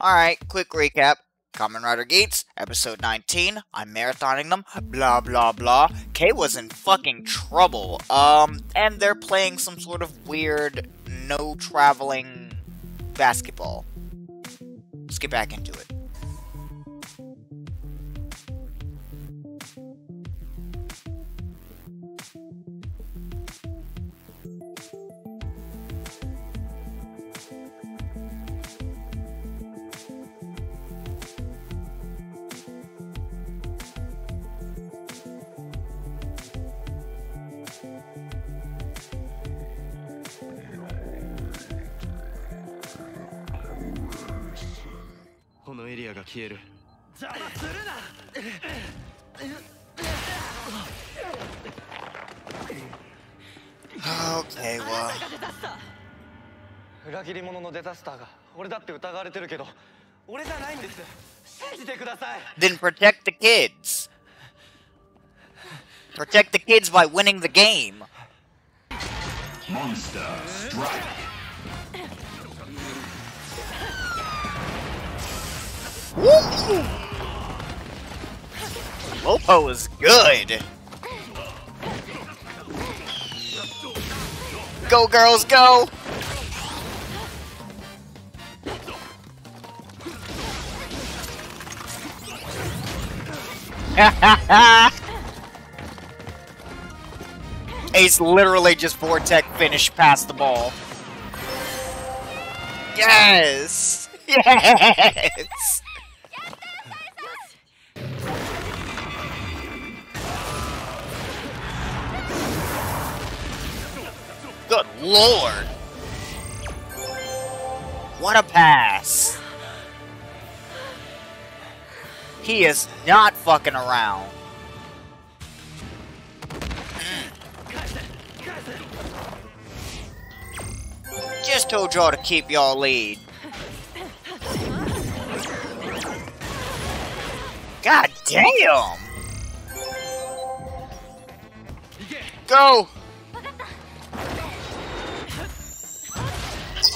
Alright, quick recap. Kamen Rider Geats, episode 19. I'm marathoning them. Blah blah blah. Keiwa's in fucking trouble. Um, and they're playing some sort of weird, no traveling basketball. Let's get back into it. のエリアが消える Okay, well. 裏切り者のデザスターが俺だって疑われてるけど俺じゃないんです信じてください Then protect the kids. Protect the kids by winning the game. Monster Strike. Lopo is good. Go, girls, go! Ace literally just Vortex finished past the ball. Yes! Yes! Good lord! What a pass! He is not fucking around. Just told y'all to keep y'all lead. God damn! Go!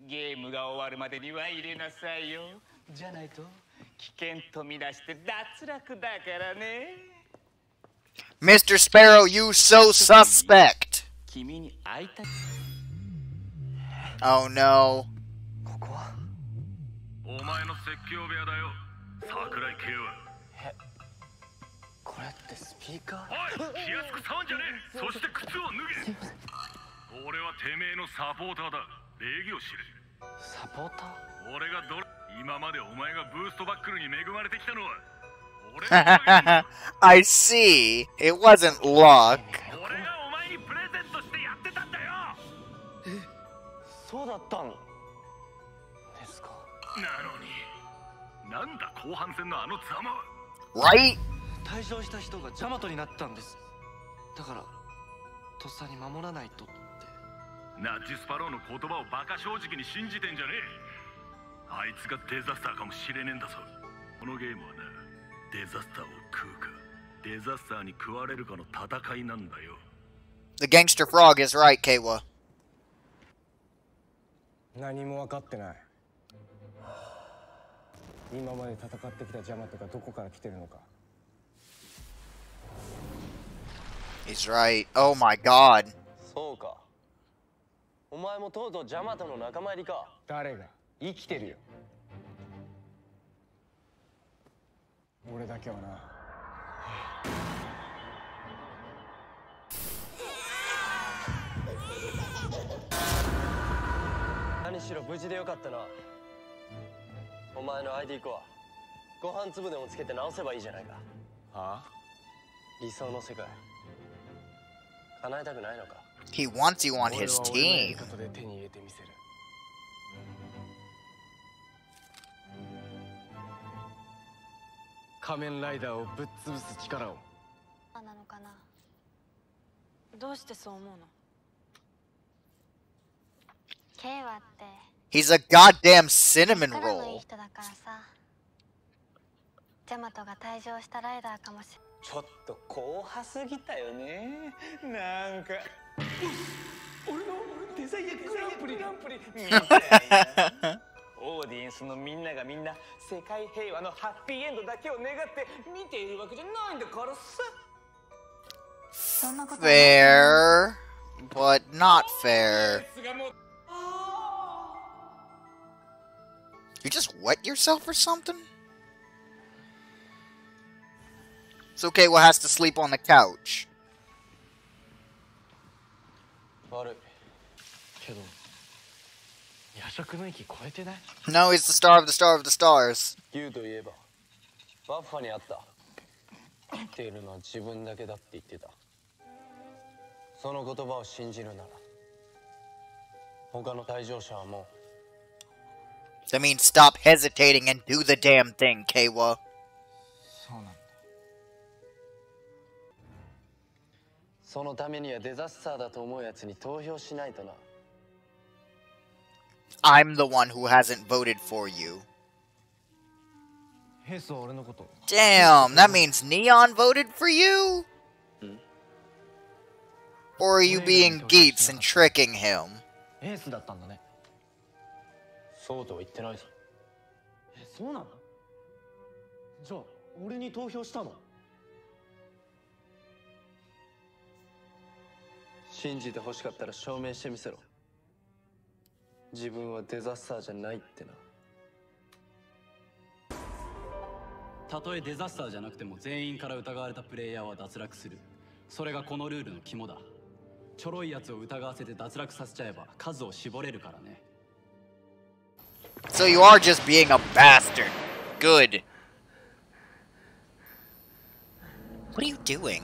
ゲームが終わるまでには入れなさいよじゃないと危険とみなして脱落だからね Mr. Sparrow, you so suspect. 君に会いたい Oh no. ここはお前の説教部屋だよ桜井慶はこれってスピーカーおい気安く触んじゃねえそして靴を脱げ俺はてめえのサポーターだ 礼儀を知れ。サポーター？俺がどれ？今までお前がブーストバックルに恵まれてきたのは 俺のおかげだ I see. It wasn't luck. 俺がお前にプレゼントしてやってたんだよ。そうだったんですか？なのになんだ後半戦のあのざまは。Right? 退場した人がジャマトになったんです。だからとっさに守らないとナッジスパローの言葉をバカ正直に信じてんじゃねえあいつがデザスターかもしれねえんだぞこのゲームはなデザスターを食うかデザスターに食われるかの戦いなんだよ The gangster frog is right, Keiwa. 何も分かってない今まで戦ってきたジャマトがどこから来てるのか He's right. Oh my god. そうか。お前もとうとうジャマトの仲間入りか。誰が？生きてるよ。俺だけはな。何しろ無事でよかったな。お前の ID コア。ご飯粒でもつけて直せばいいじゃないか。は理想の世界。叶えたくないのか？He wants you on 俺は his 俺のやり team. 方で手に入れてみせる仮面ライダーをぶっ潰す力をなのかなどうしてそう思うのケイワって He's a goddamn cinnamon 力のいい roll. 人だからさジャマトが退場したライダーかもしちょっと硬派すぎたよねなんか俺の デザイアグランプリグランプリみたいなオーディエンスのみんながみんな世界平和のハッピーエンドだけを願って見ているわけじゃないんだからさそんなこと Fair, but not fair. がもう You just wet yourself or something? So Kawa has to sleep on the couch. 悪い。けど夜食の域超えてない？No, he's the star of the star of the stars. That means stop hesitating and do the damn thing, Keiwa. そのためにはデザスターだと思うやつに投票しないとな I'm the one who hasn't voted for you. ヘイスは俺のこと Damn, that means Neon voted for you? Or are you being Geets and tricking him? エースだったんだねそうとは言ってないぞえそうなのじゃあ俺に投票したの 信じて欲しかったら証明してみせろ自分はデザスターじゃないってなたとえデザスターじゃなくても全員から疑われたプレイヤーは脱落するそれがこのルールの肝だちょろいやつを疑わせて脱落させちゃえば数を絞れるからね So you are just being a bastard. Good. What are you doing?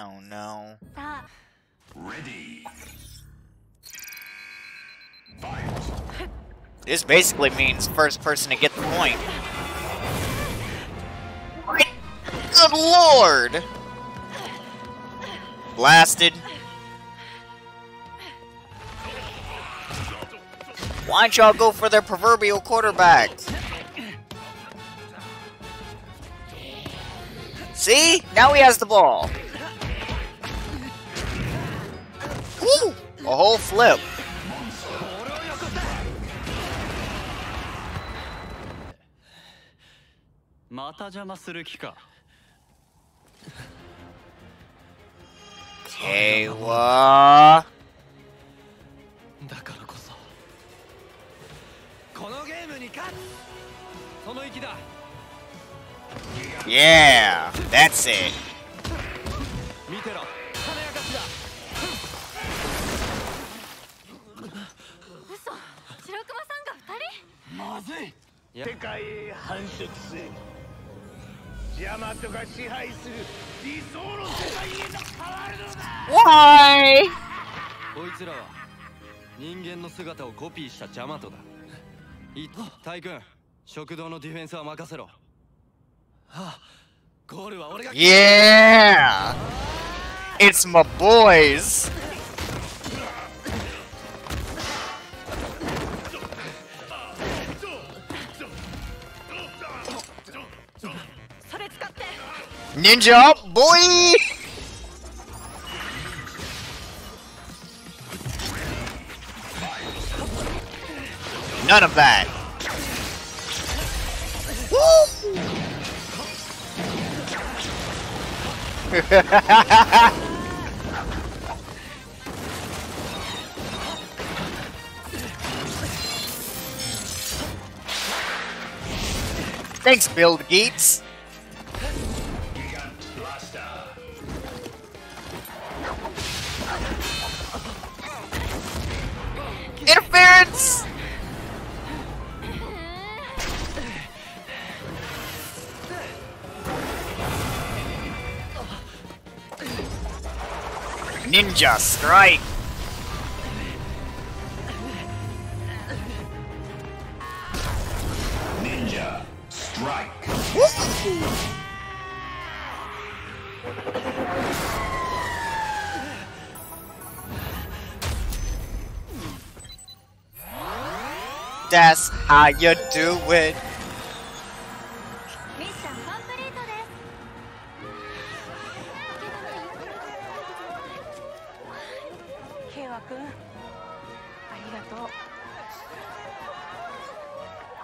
Oh no. さあ Ready. This basically means first person to get the point. Good lord! Blasted. Why don't y'all go for their proverbial quarterback? See? Now he has the ball. A whole flip. また邪魔する気か Kawa. だからこそこのゲームに勝つその息だ Yeah, that's it. ずい世界へ繁殖せジャマトが支配する理想の世界へと変わるのだ Why? こいつらは人間の姿をコピーしたジャマトだいいタイ君食堂のディフェンスは任せろはあゴールは俺が Yeah! It's my boys! Ninja boy! None of that. Thanks, Build. Gigant Interference! Ninja strike! Jess. How you doing?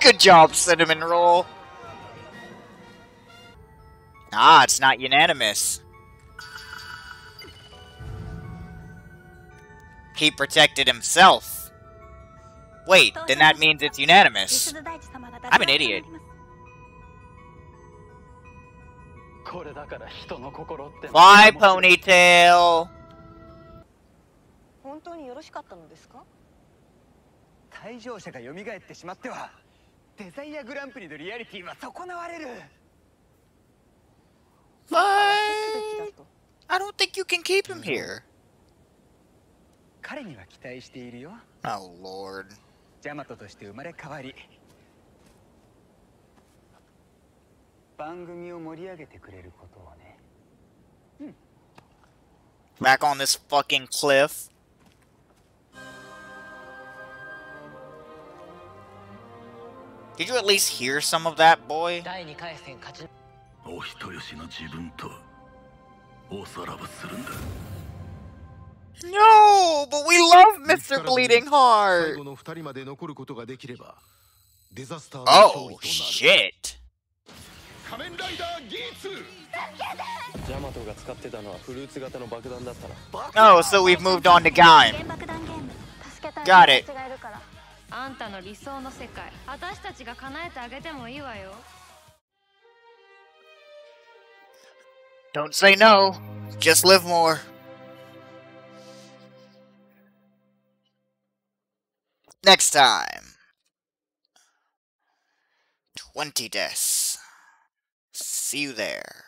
Good job, Cinnamon Roll! Ah, it's not unanimous. He protected himself. Wait, then that means it's 美 unanimous. 鈴大地様が I'm an idiot. これだから人の心って Bye, Ponytail. 本当によろしかったのですか退場者が蘇ってしまってはデザイアグランプリのリアリティは損なわれる But すべきだと I don't think you can keep him here. 彼には期待しているよ Oh, Lord. ジャマトとして生まれ変わり番組を盛り上げてくれることをね Back on this fucking cliff. Did you at least hear some of that, boy? 第2回戦勝ちお人よしの自分とおさらばするんだ No, but we love Mr. Bleeding 最 Heart. 後の2人まで残ることができればデザスターの勝 Oh 利となる shit. 仮面ライダーギーツジャマトが使ってたのはフルーツ型の爆弾だったな Oh, so we've moved on to Gaim. 原爆弾ゲーム助けたい Got 友 it. 達がいるからあんたの理想の世界私たちが叶えてあげてもいいわよ Don't say no. Just live more. Next time. 20 deaths. See you there.